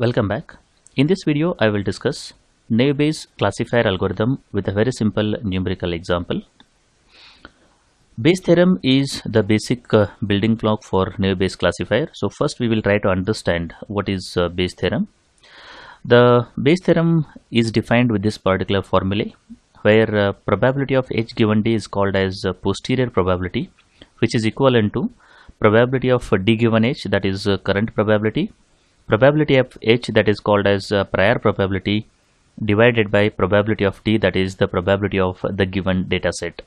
Welcome back. In this video, I will discuss naive classifier algorithm with a very simple numerical example. Bayes theorem is the basic uh, building block for naive Bayes classifier. So first we will try to understand what is uh, Bayes theorem. The Bayes theorem is defined with this particular formulae where uh, probability of h given d is called as uh, posterior probability which is equivalent to probability of d given h that is uh, current probability probability of h that is called as uh, prior probability divided by probability of d that is the probability of the given data set.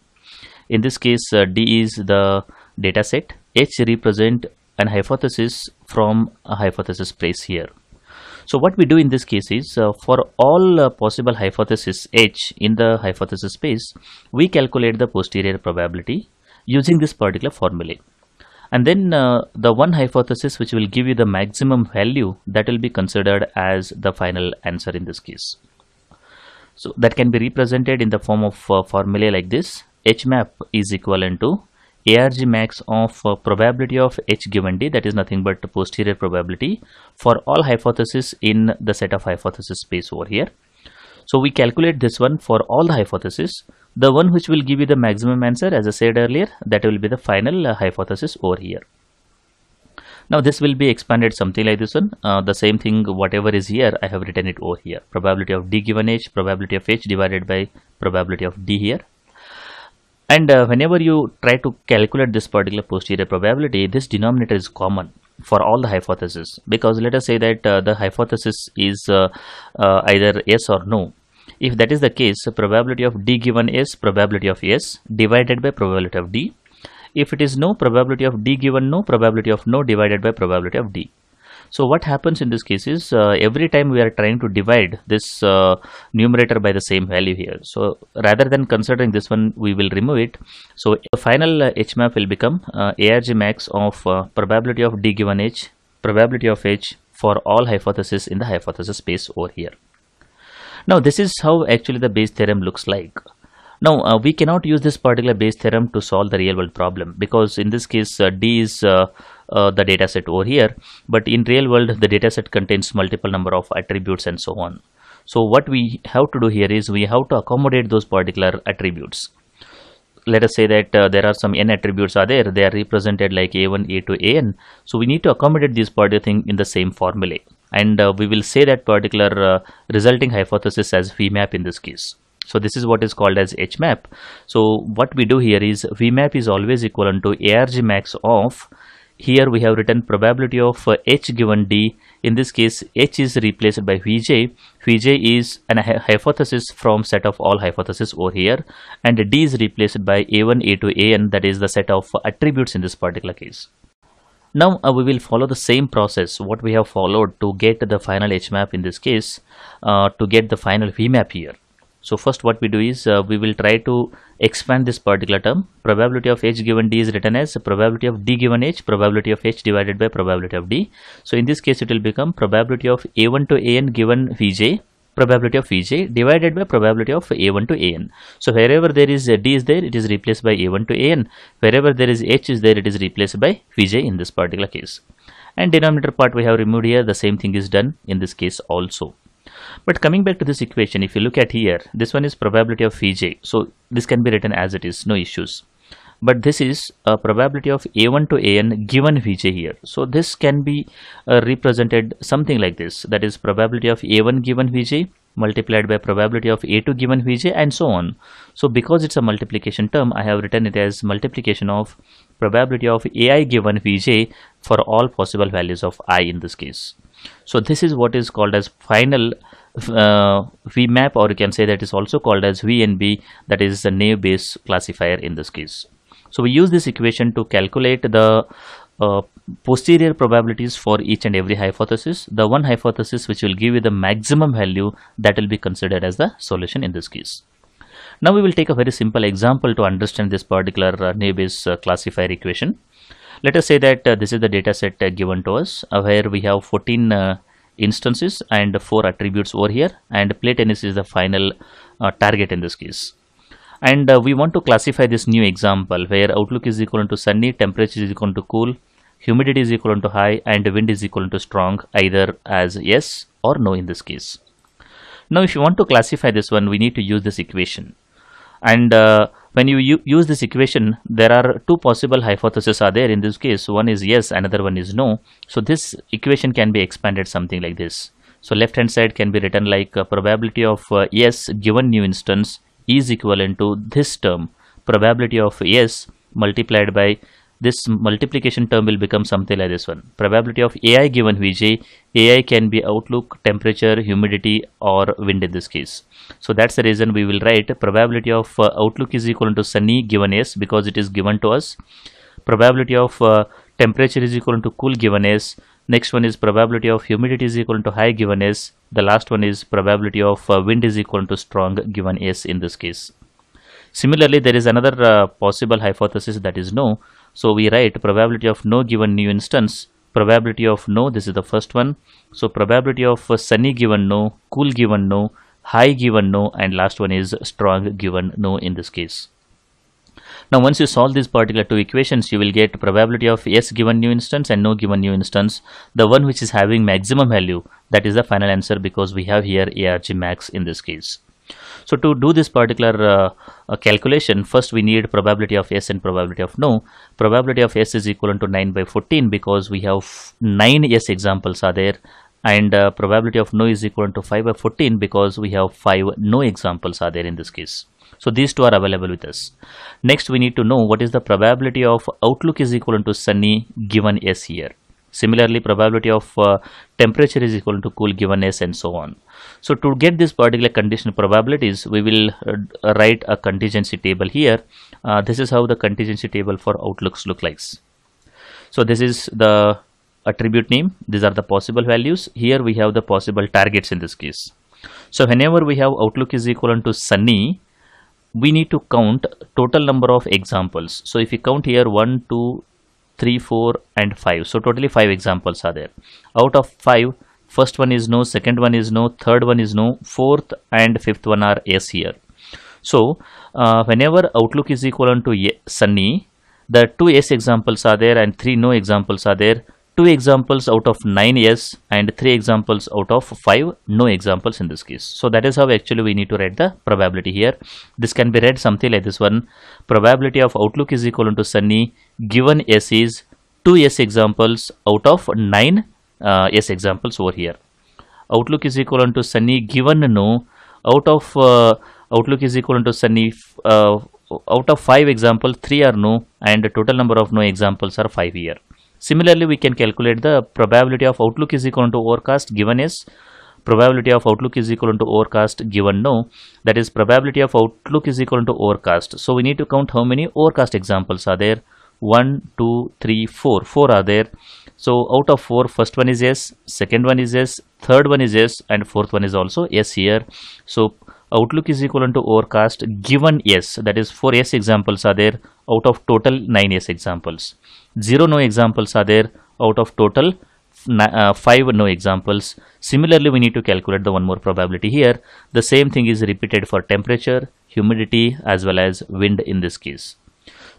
In this case uh, d is the data set. H represent an hypothesis from a hypothesis space here. So what we do in this case is uh, for all uh, possible hypothesis h in the hypothesis space we calculate the posterior probability using this particular formula and then uh, the one hypothesis which will give you the maximum value that will be considered as the final answer in this case. So that can be represented in the form of uh, formula like this. H map is equivalent to arg max of uh, probability of h given d that is nothing but posterior probability for all hypothesis in the set of hypothesis space over here. So we calculate this one for all the hypothesis the one which will give you the maximum answer as i said earlier that will be the final uh, hypothesis over here. Now this will be expanded something like this one. Uh, the same thing whatever is here i have written it over here. Probability of d given h probability of h divided by probability of d here. And uh, whenever you try to calculate this particular posterior probability this denominator is common for all the hypotheses because let us say that uh, the hypothesis is uh, uh, either yes or no if that is the case probability of d given is probability of yes divided by probability of d. If it is no probability of d given no probability of no divided by probability of d. So what happens in this case is uh, every time we are trying to divide this uh, numerator by the same value here. So rather than considering this one we will remove it. So the final uh, h map will become uh, arg max of uh, probability of d given h probability of h for all hypotheses in the hypothesis space over here now this is how actually the Bayes theorem looks like. Now uh, we cannot use this particular Bayes theorem to solve the real world problem because in this case uh, D is uh, uh, the data set over here. But in real world the data set contains multiple number of attributes and so on. So what we have to do here is we have to accommodate those particular attributes. Let us say that uh, there are some n attributes are there. They are represented like a1 a2 an so we need to accommodate this particular thing in the same formula and uh, we will say that particular resulting hypothesis as vmap in this case. So this is what is called as h map so what we do here is vmap is always equivalent to arg max of here we have written probability of uh, h given d. In this case h is replaced by vj. Vj is an hypothesis from set of all hypotheses over here. And d is replaced by a1 a2 an that is the set of attributes in this particular case now uh, we will follow the same process what we have followed to get the final h map in this case uh, to get the final vmap here. So first what we do is uh, we will try to expand this particular term. Probability of h given d is written as probability of d given h probability of h divided by probability of d. So in this case it will become probability of a1 to an given vj probability of vj divided by probability of a1 to an so wherever there is a d is there it is replaced by a1 to an wherever there is h is there it is replaced by vj in this particular case and denominator part we have removed here the same thing is done in this case also but coming back to this equation, if you look at here, this one is probability of Vj. So this can be written as it is, no issues. But this is a probability of a1 to an given Vj here. So this can be uh, represented something like this. That is probability of a1 given Vj multiplied by probability of a2 given Vj and so on. So because it's a multiplication term, I have written it as multiplication of probability of ai given Vj for all possible values of i in this case. So this is what is called as final uh, VMAP or you can say that is also called as VNB that is the naive Bayes classifier in this case. So we use this equation to calculate the uh, posterior probabilities for each and every hypothesis. The one hypothesis which will give you the maximum value that will be considered as the solution in this case. Now we will take a very simple example to understand this particular uh, naive Bayes uh, classifier equation. Let us say that uh, this is the data set uh, given to us uh, where we have 14 instances and four attributes over here and play tennis is the final uh, target in this case and uh, we want to classify this new example where outlook is equal to sunny temperature is equal to cool humidity is equal to high and wind is equal to strong either as yes or no in this case. Now if you want to classify this one we need to use this equation. And uh, when you use this equation there are two possible hypotheses are there in this case. One is yes another one is no. So this equation can be expanded something like this. So left hand side can be written like uh, probability of uh, yes given new instance is equivalent to this term. Probability of yes multiplied by this multiplication term will become something like this one. Probability of ai given vj ai can be outlook temperature humidity or wind in this case. So that's the reason we will write probability of uh, outlook is equal to sunny given s because it is given to us. Probability of uh, temperature is equal to cool given s next one is probability of humidity is equal to high given s the last one is probability of uh, wind is equal to strong given s in this case similarly there is another uh, possible hypothesis that is no so we write probability of no given new instance, probability of no, this is the first one. So probability of sunny given no, cool given no, high given no, and last one is strong given no in this case. Now once you solve these particular two equations, you will get probability of yes given new instance and no given new instance. The one which is having maximum value, that is the final answer because we have here ARG max in this case. So to do this particular uh, calculation, first we need probability of yes and probability of no. Probability of yes is equal to 9 by 14 because we have 9 yes examples are there and uh, probability of no is equal to 5 by 14 because we have 5 no examples are there in this case. So these two are available with us. Next we need to know what is the probability of outlook is equal to sunny given s here. Similarly, probability of uh, temperature is equal to cool given S and so on. So to get this particular condition probabilities, we will uh, write a contingency table here. Uh, this is how the contingency table for outlooks look like. So this is the attribute name. These are the possible values. Here we have the possible targets in this case. So whenever we have outlook is equal to sunny, we need to count total number of examples. So if we count here 1, 2, 3 4 and 5 so totally 5 examples are there. Out of 5 first one is no second one is no third one is no fourth and fifth one are yes here. So uh, whenever outlook is equal to sunny the two yes examples are there and three no examples are there two examples out of 9 yes and three examples out of 5 no examples in this case. So that is how actually we need to write the probability here. This can be read something like this one. Probability of outlook is equal to sunny given s is 2 yes examples out of 9 uh, yes examples over here. Outlook is equal to sunny given no out of uh, outlook is equal to sunny uh, out of 5 examples 3 are no and total number of no examples are 5 here Similarly, we can calculate the probability of outlook is equal to overcast given is probability of outlook is equal to overcast given no. That is probability of outlook is equal to overcast. So we need to count how many overcast examples are there. One two three four. Four are there. So out of four first one is yes second one is yes third one is yes and fourth one is also yes here. So outlook is equal to overcast given yes that is four yes examples are there out of total nine yes examples. Zero no examples are there out of total uh, five no examples. Similarly we need to calculate the one more probability here. The same thing is repeated for temperature humidity as well as wind in this case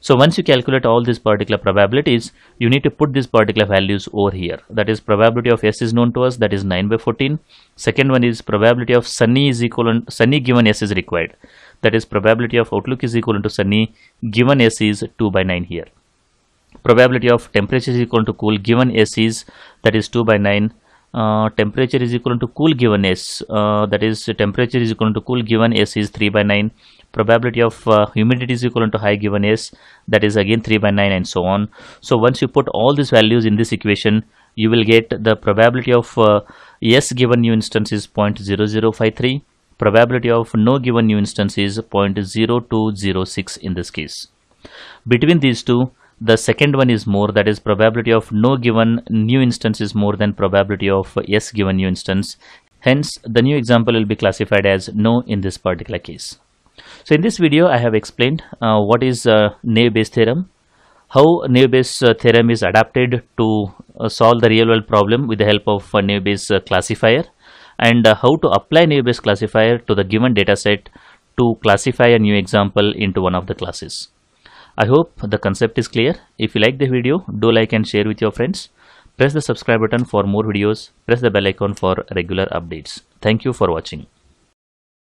so once you calculate all these particular probabilities you need to put these particular values over here. That is probability of s is known to us that is 9 by 14 second one is probability of sunny is equal to sunny given s is required. That is probability of outlook is equal to sunny given s is 2 by 9 here. Probability of temperature is equal to cool given S is that is 2 by 9 uh, temperature is equal to cool given S uh, that is temperature is equal to cool given S is 3 by 9 probability of uh, humidity is equal to high given S that is again 3 by 9 and so on. So once you put all these values in this equation you will get the probability of uh, S given new instance is 0.0053 probability of no given new instance is 0.0206 in this case. Between these two the second one is more that is probability of no given new instance is more than probability of yes given new instance. Hence the new example will be classified as no in this particular case so in this video i have explained uh, what is uh, bayes theorem how naive bayes uh, theorem is adapted to uh, solve the real world problem with the help of naive bayes uh, classifier and uh, how to apply naive bayes classifier to the given data set to classify a new example into one of the classes I hope the concept is clear. If you like the video, do like and share with your friends. Press the subscribe button for more videos. Press the bell icon for regular updates. Thank you for watching.